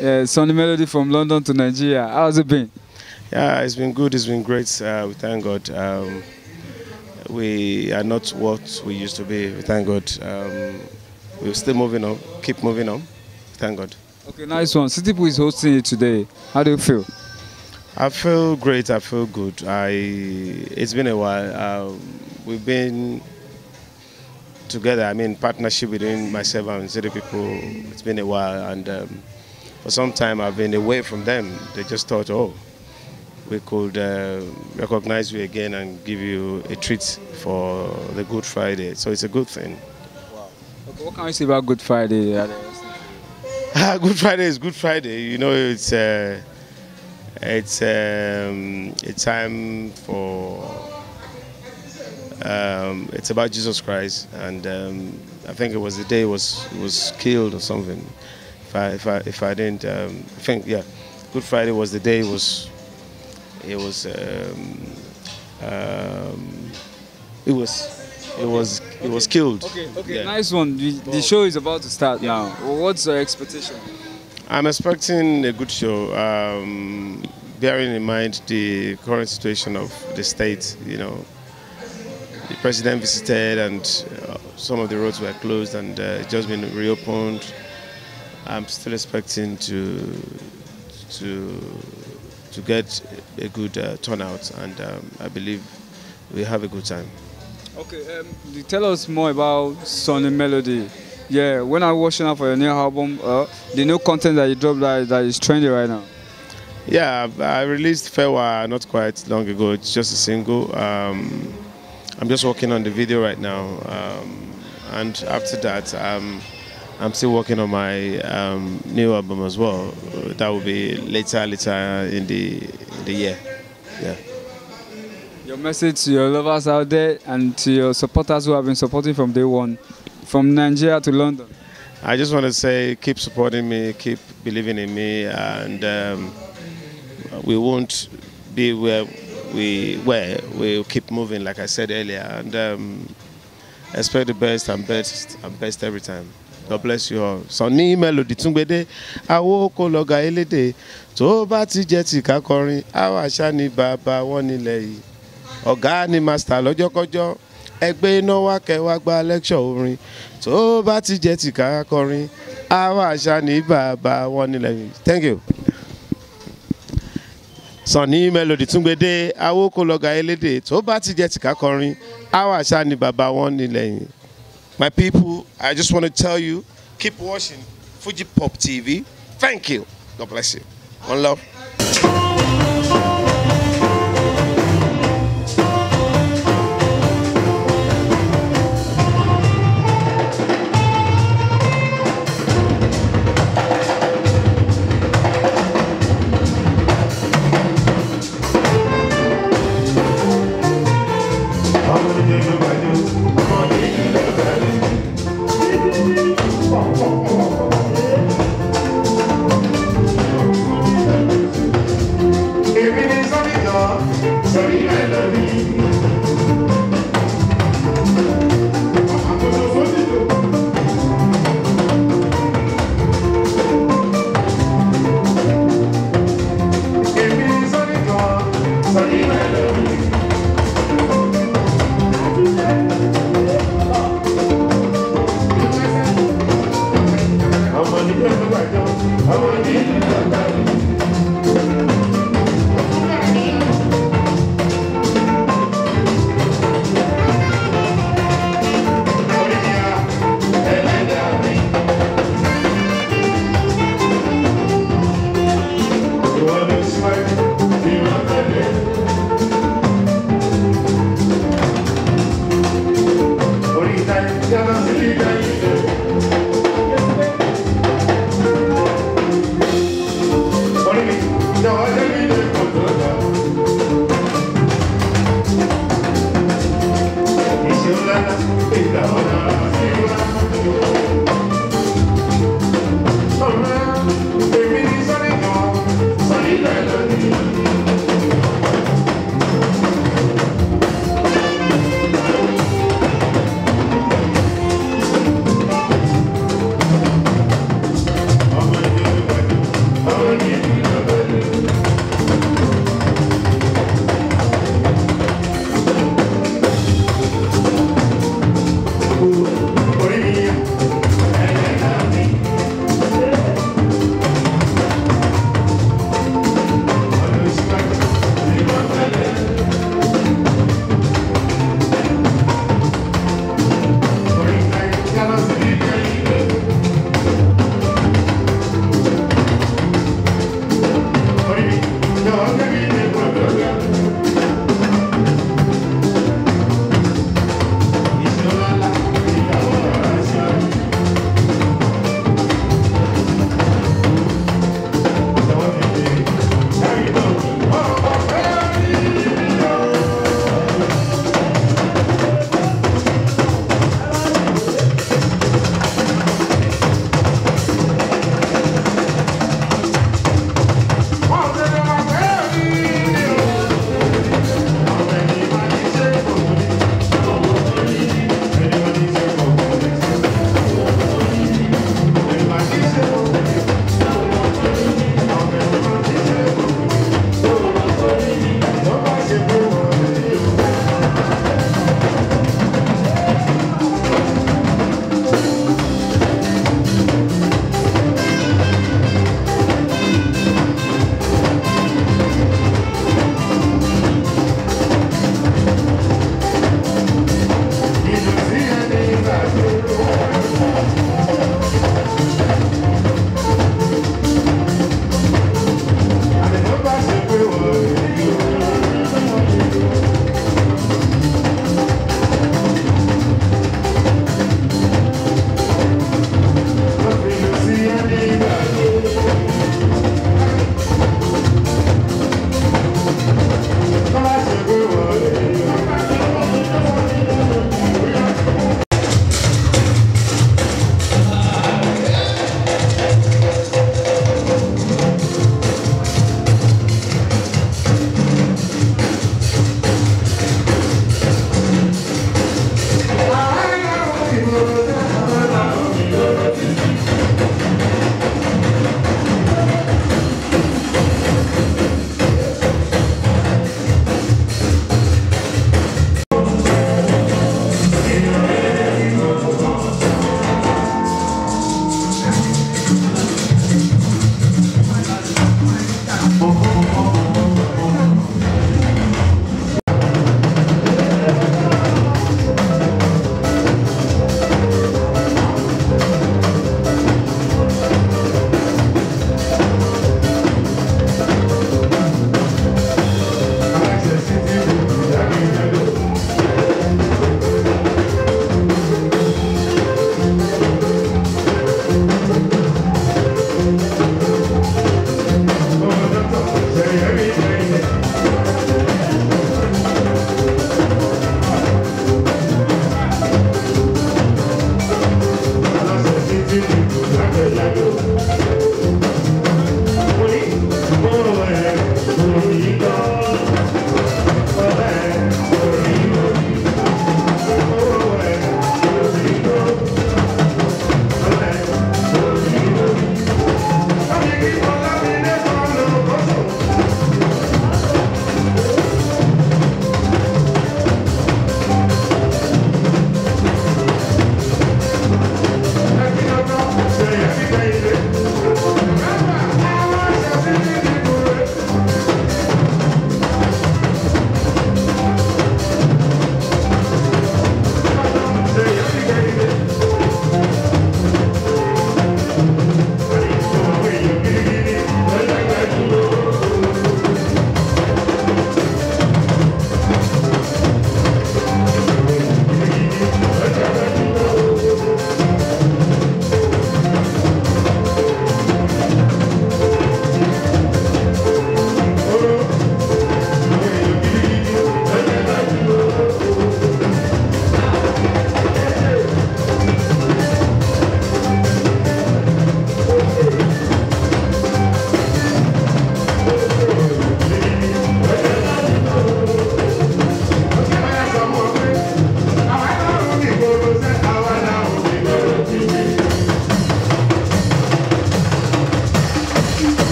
uh, Sunny Melody from London to Nigeria. How's it been? Yeah, it's been good. It's been great. Uh, we thank God. Um, we are not what we used to be. We thank God. Um, we're still moving on. Keep moving on. Thank God. Okay, nice one. City is hosting it today. How do you feel? I feel great. I feel good. I. It's been a while. Um, we've been together. I mean, partnership between myself and City People. It's been a while, and um, for some time I've been away from them. They just thought, oh, we could uh, recognize you again and give you a treat for the Good Friday. So it's a good thing. Okay, what can you say about Good Friday? good Friday is Good Friday. You know, it's uh, it's um, a time for um, it's about Jesus Christ, and um, I think it was the day he was was killed or something. If I if I if I didn't um, I think yeah, Good Friday was the day he was it was um, um, it was it was it was killed. Okay, okay, Yeah. nice one. The, the show is about to start now. What's your expectation? I'm expecting a good show, um, bearing in mind the current situation of the state. You know, the president visited and uh, some of the roads were closed and uh, just been reopened. I'm still expecting to to to get a good uh, turnout, and um, I believe we have a good time. Okay, um, tell us more about Sunny Melody. Yeah, when I'm watching out for your new album, uh, the new content that you dropped that, that is trendy right now. Yeah, I released Fewa not quite long ago. It's just a single. Um, I'm just working on the video right now, um, and after that, um, I'm still working on my um, new album as well. That will be later, later in the in the year. Yeah. Your message to your lovers out there and to your supporters who have been supporting from day one, from Nigeria to London. I just want to say, keep supporting me, keep believing in me, and um, we won't be where we were. We'll keep moving, like I said earlier, and um, expect the best and best and best every time. God bless you all. Sunny Melody Túngbédé, àwo kò lọ́gà elédè, tó bá ti jẹ́ tìka kọrin, àwọn àṣà ni bàbá wọn nílẹ̀ yìí. Ọ̀gá ni màsítà lọ́jọ́kọ́jọ́, ẹgbẹ́ iná wá kẹwàá gba lẹ́kṣọ̀ orin, tó bá ti jẹ́ tìka kọrin, àwọn àṣà ni bàbá wọn nílẹ̀ yìí. Thank you. Sunny Melody Túngbédé, àwo kò lọ́gà elédè, tó bá ti jẹ́ tìka kọrin, àwọn àṣà ni bàbá wọn nílẹ̀ yìí. My people, I just want to tell you, keep watching Fuji Pop TV. Thank you. God bless you. One love.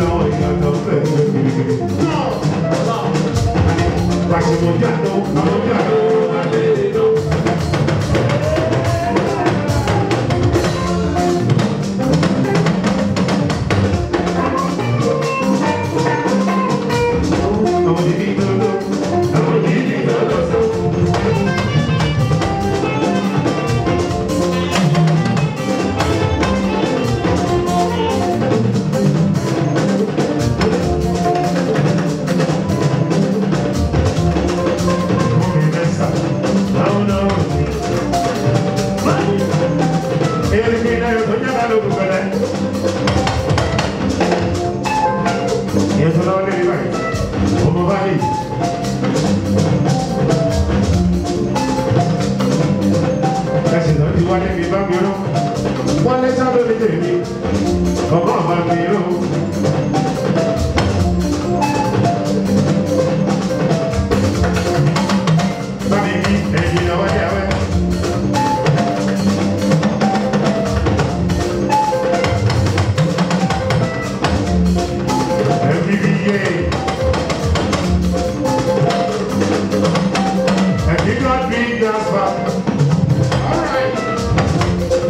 no, I don't you. No! Right, you onye bala obubere yesu lọ́wọ́ lórí báyìí ọmọ báyìí. ẹsẹ̀ náà ti wá níbi bá mi rán wọ́n lé sábẹ́ mi tèmi ọgbọ́n bá mi rán.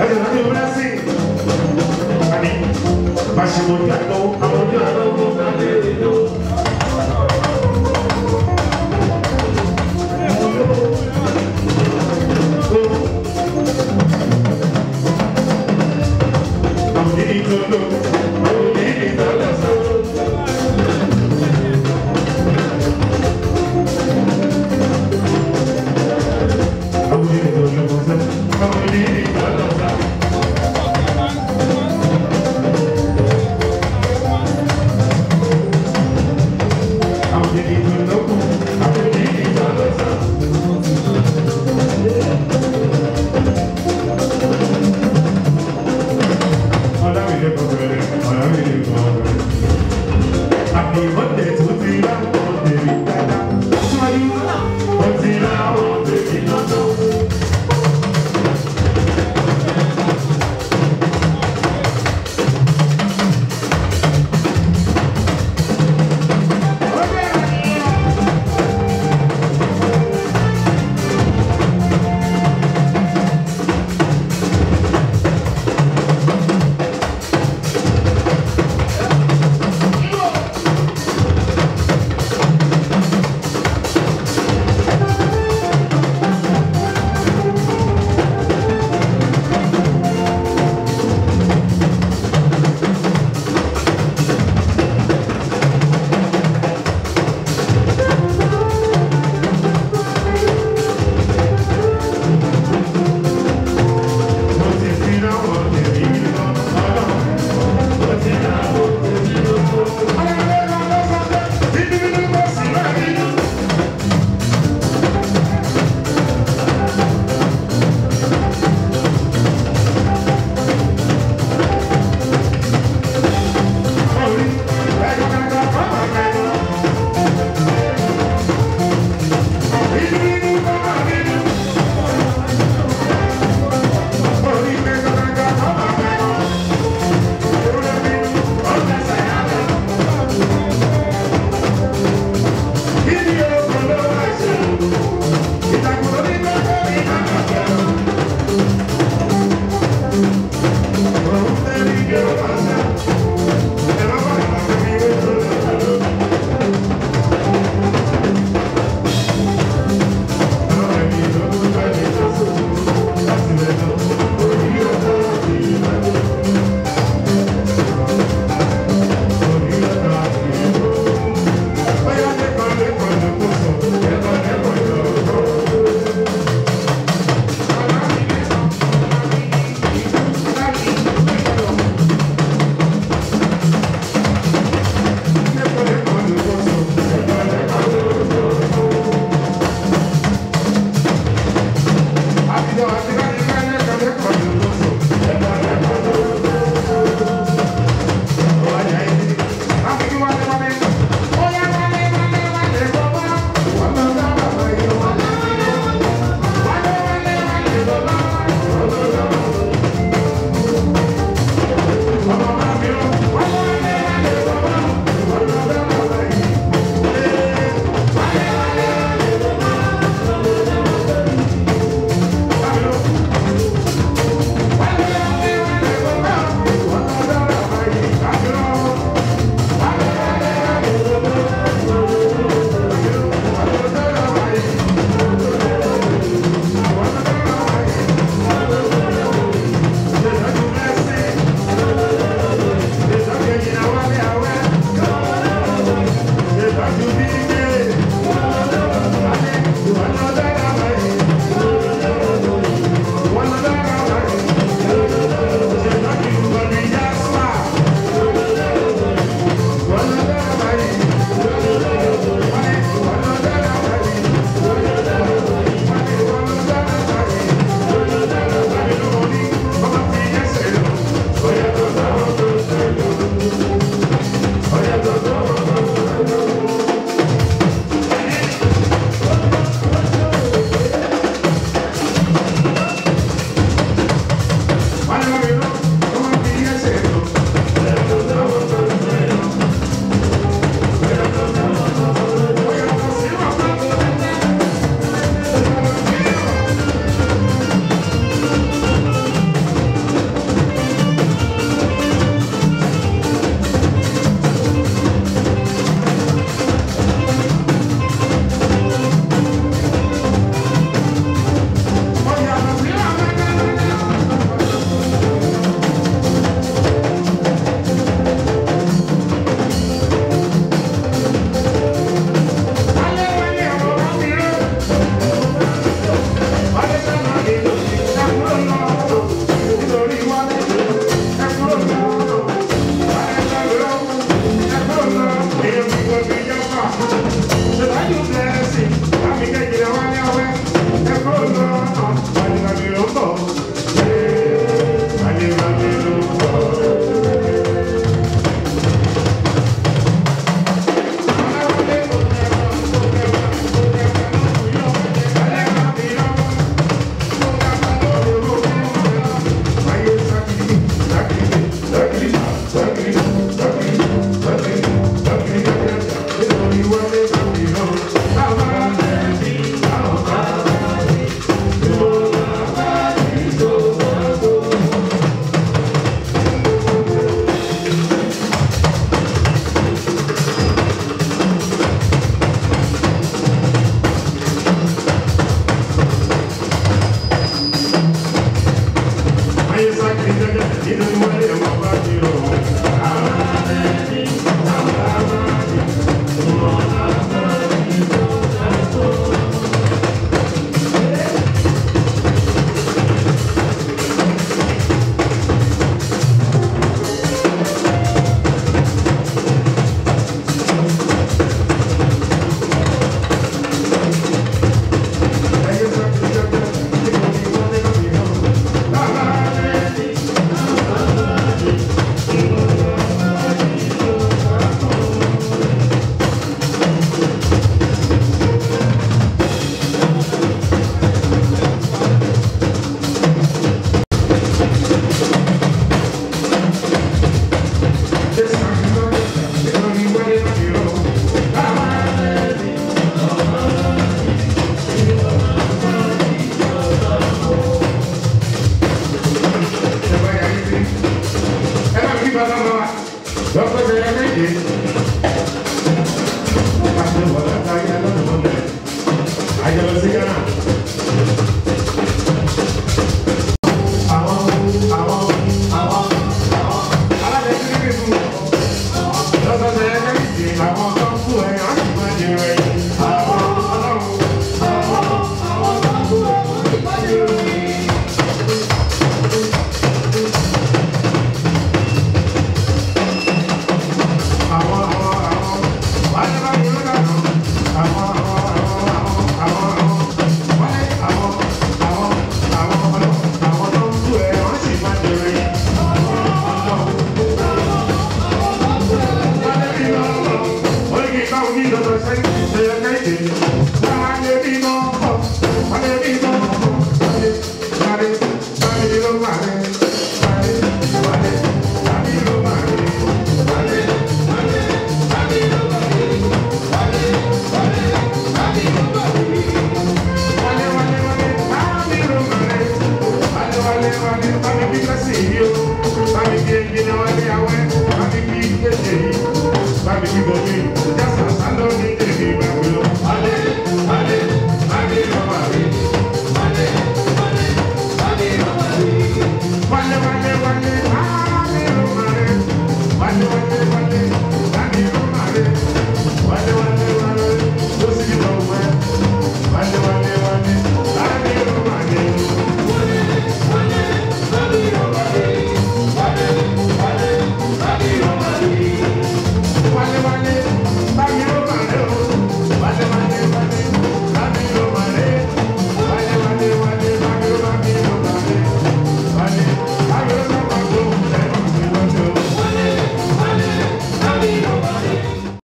ẹ̀jẹ̀ náà ní ìwúrẹ́ sí àní bàṣìmọ̀ ojú àtọ́ àwọn ojú àtọ́ kó kálé ìlú. to be Vamos fazer a perder.